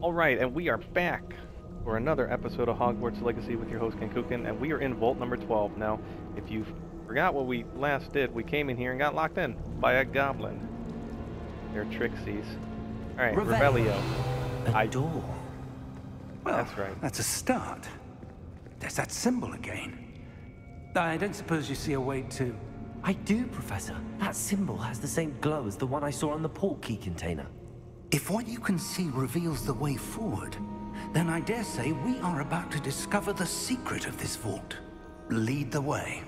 Alright, and we are back for another episode of Hogwarts Legacy with your host Kenkukun, and we are in Vault number 12. Now, if you forgot what we last did, we came in here and got locked in by a goblin. They're Trixies. Alright, Revelio. A I- door. Well, That's right. That's a start. There's that symbol again. I don't suppose you see a way to. I do, Professor. That symbol has the same glow as the one I saw on the port key container. If what you can see reveals the way forward, then I dare say we are about to discover the secret of this vault. Lead the way.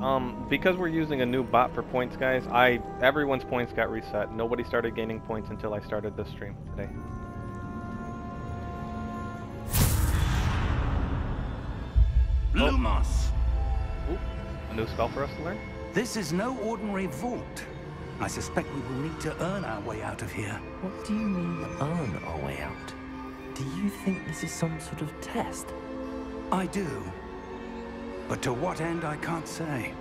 Um, because we're using a new bot for points, guys, I everyone's points got reset. Nobody started gaining points until I started this stream today. Lumos! Ooh, a new spell for us to learn? This is no ordinary vault. I suspect we will need to earn our way out of here. What do you mean, earn our way out? Do you think this is some sort of test? I do. But to what end, I can't say.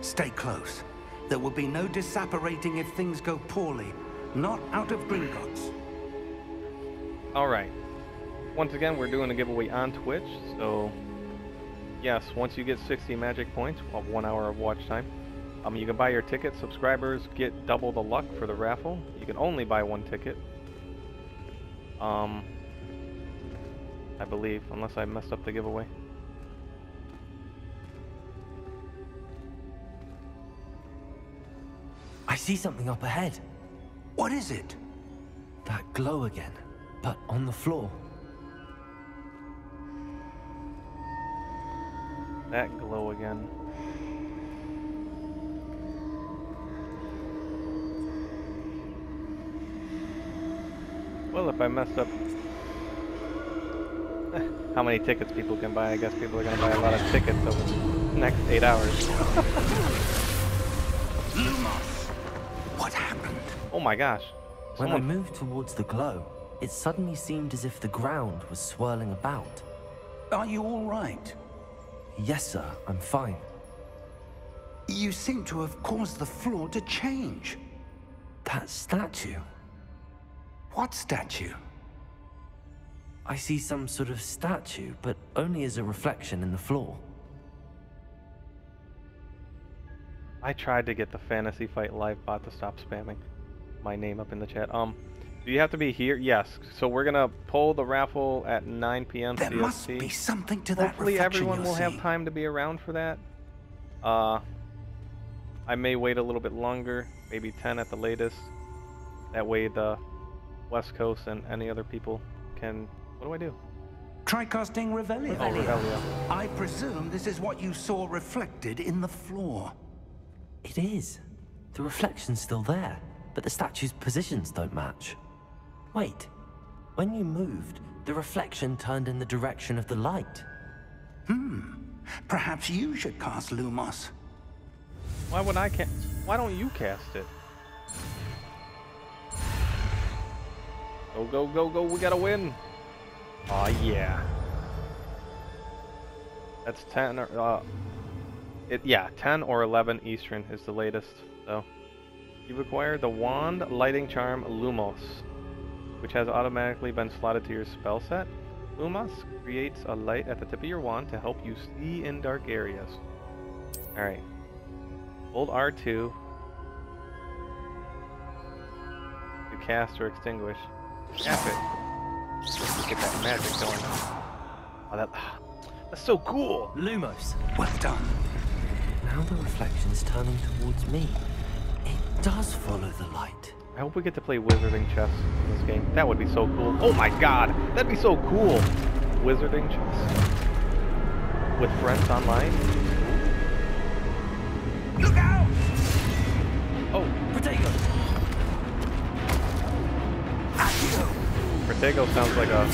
Stay close. There will be no disapparating if things go poorly. Not out of Gringotts. Alright. Once again, we're doing a giveaway on Twitch, so yes, once you get 60 magic points, of one hour of watch time, um, you can buy your ticket. Subscribers get double the luck for the raffle. You can only buy one ticket. Um, I believe, unless I messed up the giveaway. I see something up ahead. What is it? That glow again, but on the floor. That glow again. Well, if I messed up how many tickets people can buy, I guess people are going to buy a lot of tickets over the next eight hours. Lumos! What happened? Oh my gosh. When I moved towards the glow, it suddenly seemed as if the ground was swirling about. Are you all right? Yes, sir, I'm fine. You seem to have caused the floor to change. That statue. What statue? I see some sort of statue, but only as a reflection in the floor. I tried to get the Fantasy Fight Live bot to stop spamming my name up in the chat. Um, do you have to be here? Yes. So we're going to pull the raffle at 9 p.m. There CST. must be something to that Hopefully everyone you're will have time to be around for that. Uh, I may wait a little bit longer, maybe 10 at the latest. That way the West Coast and any other people can... What do I do? Try casting Revelio. Oh, Revelio. I presume this is what you saw reflected in the floor. It is. The reflection's still there, but the statue's positions don't match. Wait. When you moved, the reflection turned in the direction of the light. Hmm. Perhaps you should cast Lumos. Why would I cast... Why don't you cast it? Go, go, go, go. We gotta win. Aw, yeah. That's 10 or... Uh, it, yeah, 10 or 11 Eastern is the latest, so... You've acquired the Wand Lighting Charm Lumos, which has automatically been slotted to your spell set. Lumos creates a light at the tip of your wand to help you see in dark areas. Alright. Hold R2 to cast or extinguish. Tap it. Just to get that magic going. Oh, that, that's so cool! Lumos. Well done. Now the reflection's turning towards me. It does follow the light. I hope we get to play wizarding chess in this game. That would be so cool. Oh my god! That'd be so cool! Wizarding chess. With friends online? Look out! Oh, Protego! Protego sounds like a...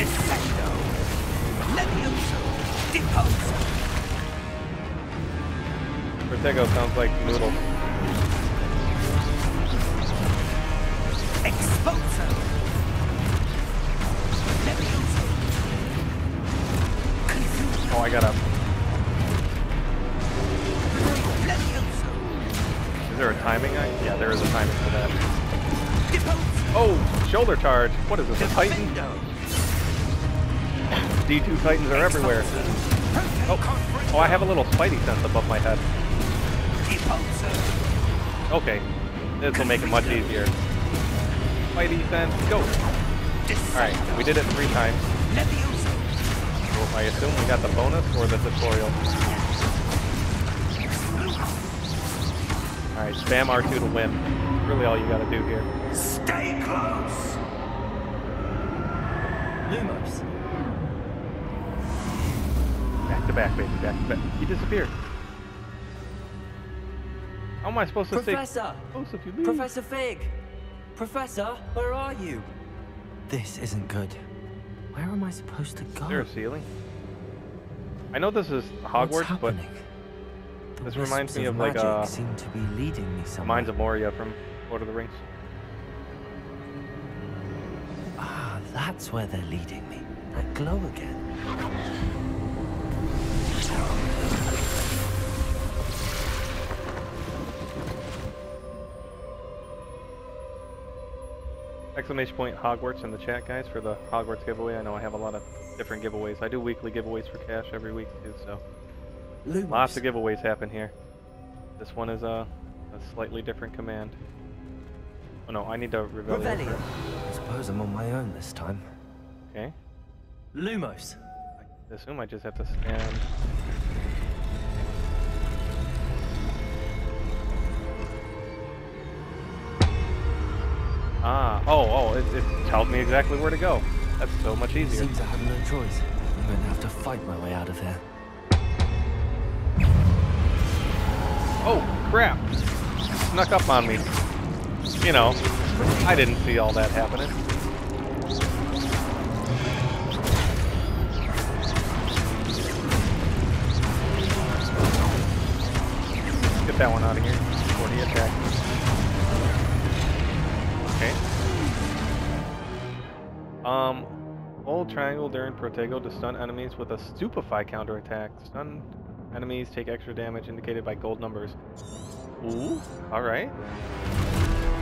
Protego sounds like noodle. Exposo! Oh, I gotta... Levioso! Is there a timing? Yeah, there is a timing for that. Oh, shoulder charge. What is this, a Titan? D2 Titans are everywhere. Oh, oh, I have a little spidey sense above my head. Okay, this will make it much easier. Spidey sense, go. Alright, we did it three times. I assume we got the bonus or the tutorial. Alright, spam R2 to win. Really all you gotta do here. Stay close. Lumos. Back to back, baby, back to back. He disappeared. How am I supposed to Professor! stay close if you leave? Professor Fig! Professor, where are you? This isn't good. Where am I supposed to go? Is there a ceiling? I know this is Hogwarts, but this reminds me of, like, magic uh, seem to be leading me somewhere. Mines of Moria from Lord of the Rings. That's where they're leading me. That glow again. Exclamation point Hogwarts in the chat, guys, for the Hogwarts giveaway. I know I have a lot of different giveaways. I do weekly giveaways for cash every week too, so lots of giveaways happen here. This one is a, a slightly different command. Oh no, I need to reveal Revelio. Suppose I'm on my own this time. Okay. Lumos. I assume I just have to stand. Ah, oh, oh, it, it tells me exactly where to go. That's so much easier. Seems I have no choice. I'm to have to fight my way out of here. Oh, crap. Snuck up on me. You know, I didn't see all that happening. Get that one out of here before he attacks. Okay. Um, hold triangle during Protego to stun enemies with a stupefy counterattack. Stun enemies take extra damage indicated by gold numbers. Ooh, alright.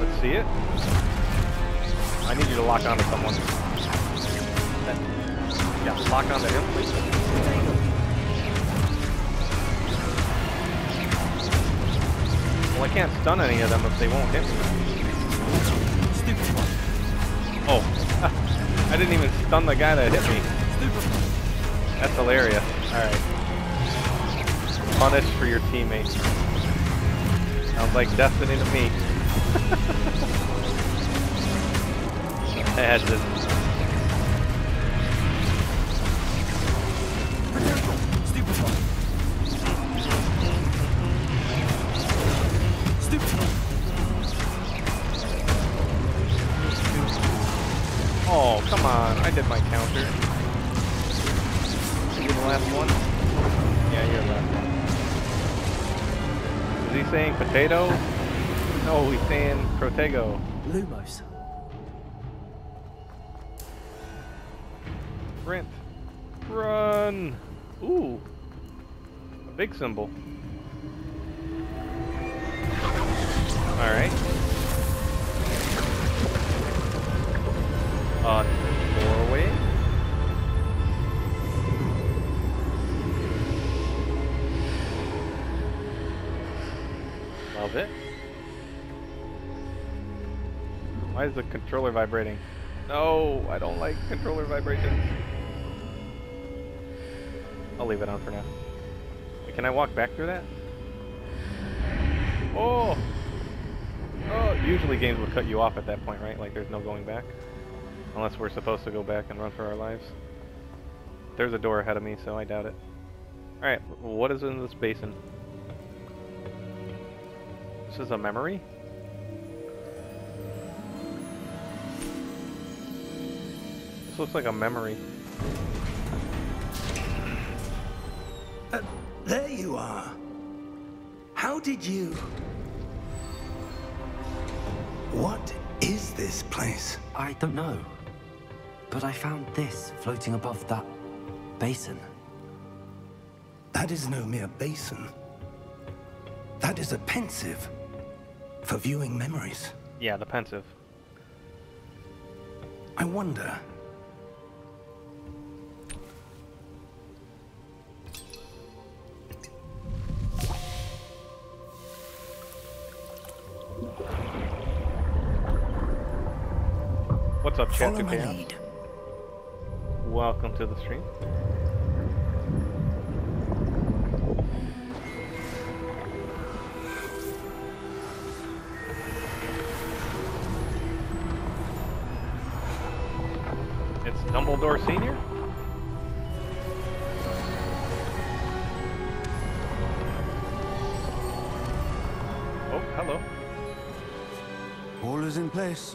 Let's see it. I need you to lock onto someone. Yeah, lock onto him, please. Well, I can't stun any of them if they won't hit me. Oh, I didn't even stun the guy that hit me. That's hilarious. Alright. Punish for your teammate. Sounds like destiny to me. Imagine. Oh, come on. I did my counter. You the last one? Yeah, you're the last one. Is he saying potato? No, he's saying protego. Lumos. Sprint. Run. Ooh. A big symbol. Alright. Uh, doorway. Love it. Why is the controller vibrating? No, I don't like controller vibrations. I'll leave it on for now. Wait, Can I walk back through that? Oh! Oh, usually games would cut you off at that point, right? Like there's no going back. Unless we're supposed to go back and run for our lives. There's a door ahead of me, so I doubt it. Alright, what is in this basin? This is a memory? This looks like a memory. Uh, there you are. How did you... What is this place? I don't know. But I found this floating above that basin. That is no mere basin. That is a Pensieve for viewing memories. Yeah, the Pensieve. I wonder. Chat Follow my Chaos? lead. Welcome to the stream. It's Dumbledore Senior. Oh, hello. All is in place.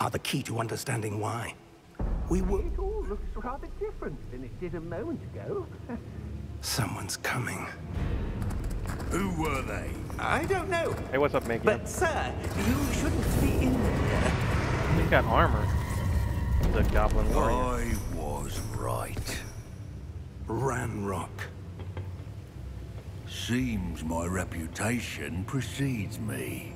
are the key to understanding why. We were. It all looks rather different than it did a moment ago. Someone's coming. Who were they? I don't know. Hey, what's up, Megan? But, sir, you shouldn't be in there. He's got armor. The Goblin Warrior. I was right. Ranrock. Seems my reputation precedes me.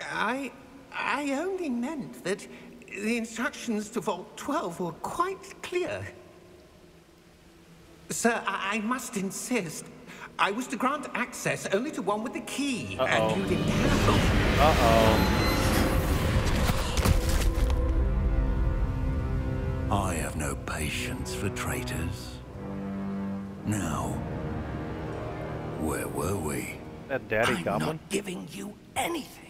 I... I only meant that the instructions to Vault 12 were quite clear. Sir, I, I must insist. I was to grant access only to one with the key, Uh-oh. and you didn't have Uh-oh. I have no patience for traitors. Now, where were we? That daddy I'm goblin? not giving you anything.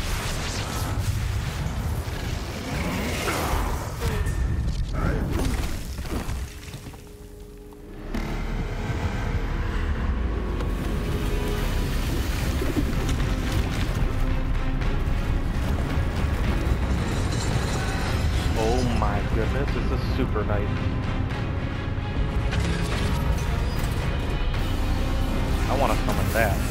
This is a super nice. I want to summon that.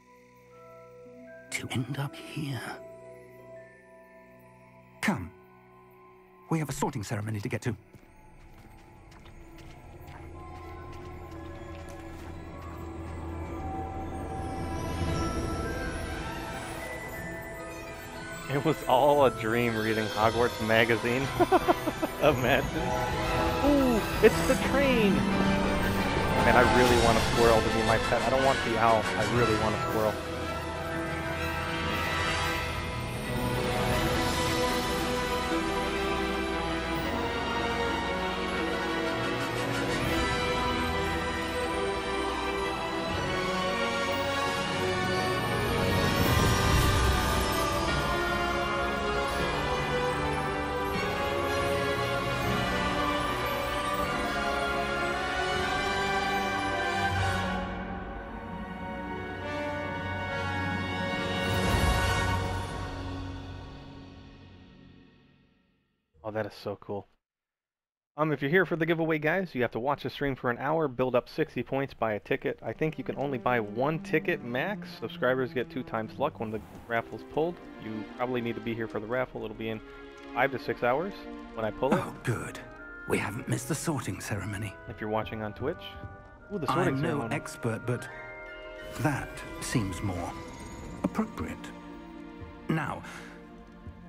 to end up here. Come. We have a sorting ceremony to get to. It was all a dream reading Hogwarts magazine. Imagine. Ooh, it's the train! Man, I really want a squirrel to be my pet. I don't want the owl. I really want a squirrel. So cool. Um, if you're here for the giveaway, guys, you have to watch the stream for an hour, build up 60 points, buy a ticket. I think you can only buy one ticket max. Subscribers get two times luck when the raffle's pulled. You probably need to be here for the raffle. It'll be in five to six hours when I pull it. Oh, good. We haven't missed the sorting ceremony. If you're watching on Twitch. Ooh, the sorting I'm no ceremony. expert, but that seems more appropriate. Now,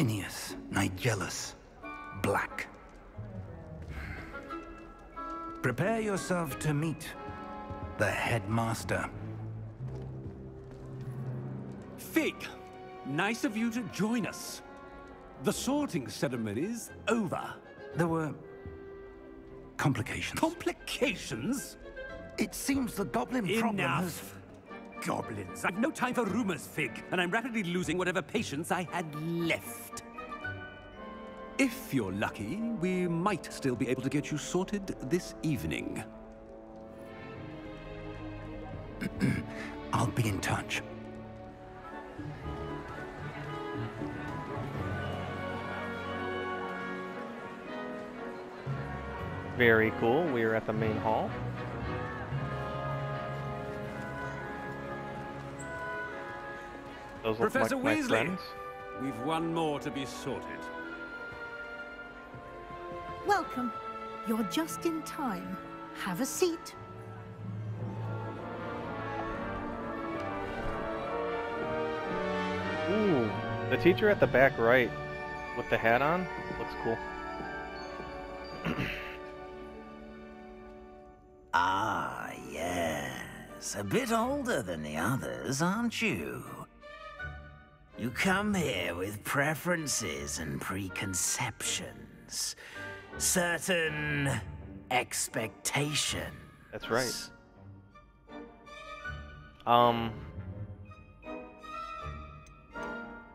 Phineas Nigellus Black. Prepare yourself to meet the headmaster. Fig, nice of you to join us. The sorting ceremony's over. There were complications. Complications? it seems the goblin problem has... Enough. Goblins. I've no time for rumors, Fig, and I'm rapidly losing whatever patience I had left. If you're lucky, we might still be able to get you sorted this evening. I'll be in touch. Very cool. We are at the main hall. Those Professor like my Weasley! friends. We've one more to be sorted. Welcome. You're just in time. Have a seat. Ooh, the teacher at the back right with the hat on looks cool. Ah, yes. A bit older than the others, aren't you? You come here with preferences and preconceptions. Certain expectations. That's right. Um,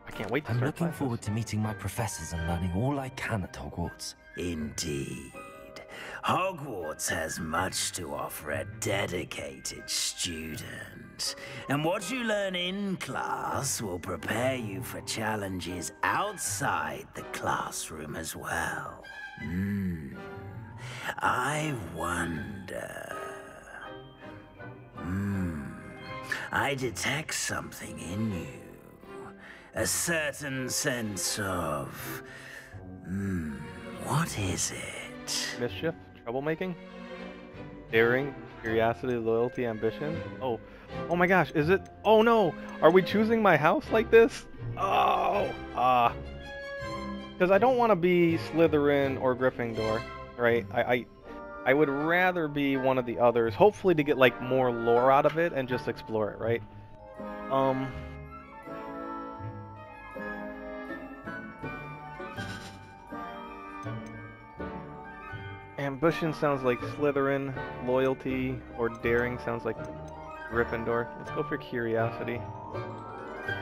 I can't wait to I'm looking classes. forward to meeting my professors and learning all I can at Hogwarts. Indeed. Hogwarts has much to offer a dedicated student. And what you learn in class will prepare you for challenges outside the classroom as well. Hmm. I wonder. Hmm. I detect something in you. A certain sense of. Hmm. What is it? Mischief, troublemaking, daring, Curiosity, loyalty, ambition. Oh, oh my gosh, is it? Oh no, are we choosing my house like this? Oh, ah. Because I don't want to be Slytherin or Gryffindor, right? I, I, I would rather be one of the others, hopefully to get like more lore out of it and just explore it, right? Um. Ambition sounds like Slytherin, loyalty or daring sounds like Gryffindor. Let's go for curiosity.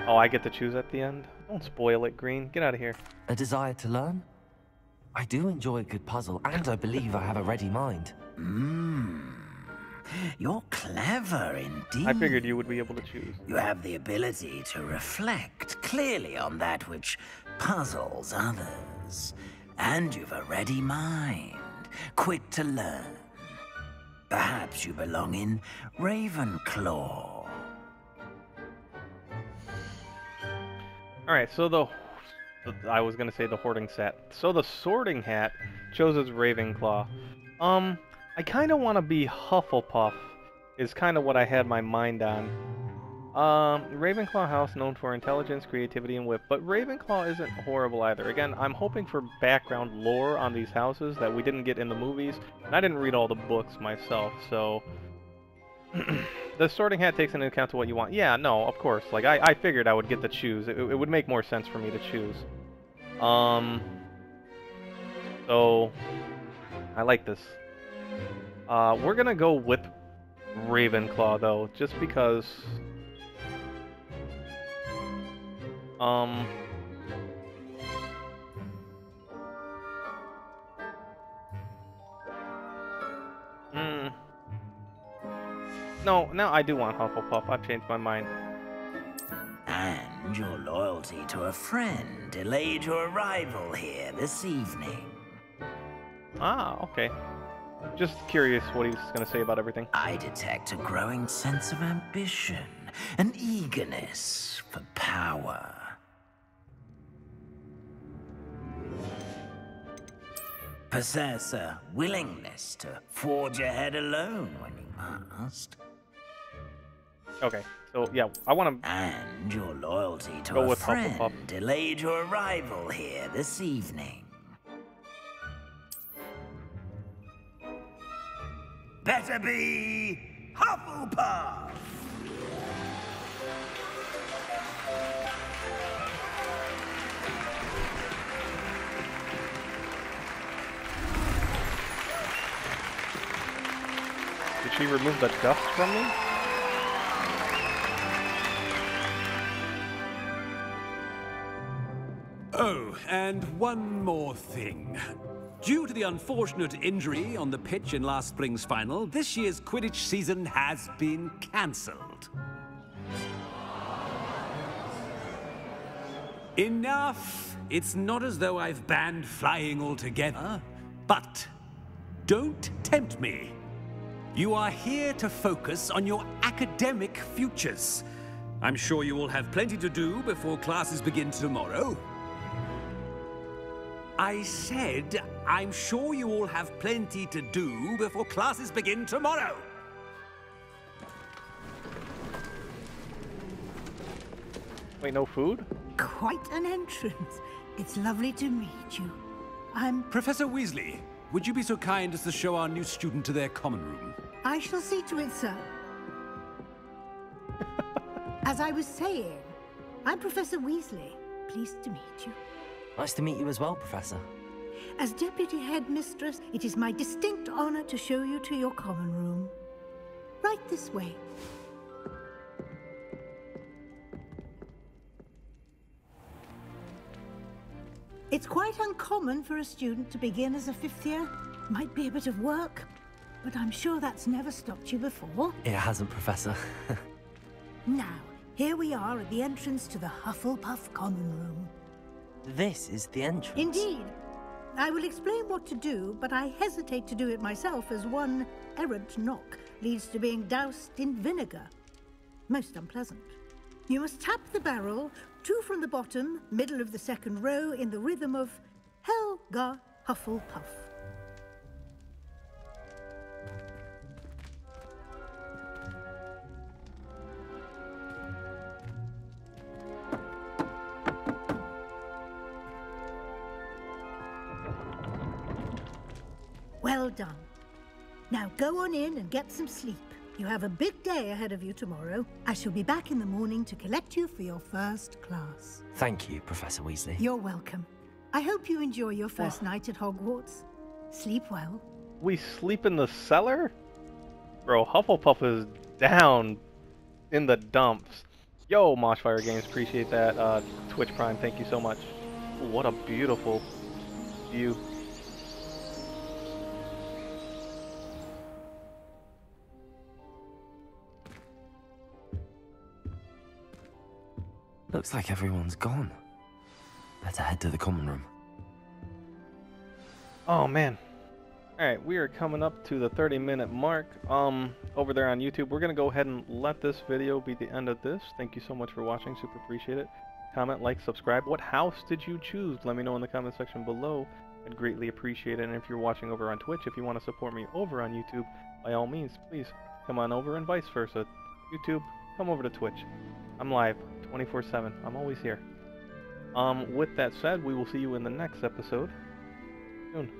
Oh, I get to choose at the end? Don't spoil it, Green. Get out of here. A desire to learn? I do enjoy a good puzzle, and I believe I have a ready mind. Mmm. You're clever indeed. I figured you would be able to choose. You have the ability to reflect clearly on that which puzzles others. And you've a ready mind, quick to learn. Perhaps you belong in Ravenclaw. Alright, so the... I was gonna say the hoarding set. So the sorting hat chose as Ravenclaw. Um, I kind of want to be Hufflepuff, is kind of what I had my mind on. Um, Ravenclaw House known for intelligence, creativity, and wit, but Ravenclaw isn't horrible either. Again, I'm hoping for background lore on these houses that we didn't get in the movies, and I didn't read all the books myself, so... the sorting hat takes into account what you want. Yeah, no, of course. Like, I, I figured I would get to choose. It, it would make more sense for me to choose. Um... So... I like this. Uh, we're gonna go with Ravenclaw, though, just because... Um... Hmm... No, now I do want Hufflepuff. I've changed my mind. And your loyalty to a friend delayed your arrival here this evening. Ah, okay. Just curious what he's going to say about everything. I detect a growing sense of ambition, an eagerness for power. Possess a willingness to forge ahead alone when you must. Okay, so yeah, I want to. And your loyalty to a with friend Hufflepuff. delayed your arrival here this evening. Better be Hufflepuff! She remove the dust from me? Oh, and one more thing. Due to the unfortunate injury on the pitch in last spring's final, this year's Quidditch season has been cancelled. Enough! It's not as though I've banned flying altogether, but don't tempt me. You are here to focus on your academic futures. I'm sure you will have plenty to do before classes begin tomorrow. I said, I'm sure you all have plenty to do before classes begin tomorrow. Wait, no food? Quite an entrance. It's lovely to meet you. I'm... Professor Weasley, would you be so kind as to show our new student to their common room? I shall see to it, sir. As I was saying, I'm Professor Weasley. Pleased to meet you. Nice to meet you as well, Professor. As Deputy Headmistress, it is my distinct honor to show you to your common room. Right this way. It's quite uncommon for a student to begin as a fifth year. Might be a bit of work, but I'm sure that's never stopped you before. It hasn't, Professor. Now, here we are at the entrance to the Hufflepuff Common Room. this is the entrance. Indeed. I will explain what to do, but I hesitate to do it myself as one errant knock leads to being doused in vinegar. Most unpleasant. You must tap the barrel, two from the bottom, middle of the second row, in the rhythm of Helga Hufflepuff. Go on in and get some sleep. You have a big day ahead of you tomorrow. I shall be back in the morning to collect you for your first class. Thank you, Professor Weasley. You're welcome. I hope you enjoy your first night at Hogwarts. Sleep well. We sleep in the cellar? Bro, Hufflepuff is down in the dumps. Yo, Moshfire Games, appreciate that. Uh, Twitch Prime, thank you so much. What a beautiful view. Looks like everyone's gone. Better head to the common room. Oh man. Alright, we are coming up to the 30 minute mark. Um, over there on YouTube, we're gonna go ahead and let this video be the end of this. Thank you so much for watching, super appreciate it. Comment, like, subscribe. What house did you choose? Let me know in the comment section below. I'd greatly appreciate it. And if you're watching over on Twitch, if you want to support me over on YouTube, by all means, please come on over and vice versa. YouTube, come over to Twitch. I'm live 24-7. I'm always here. Um, with that said, we will see you in the next episode soon.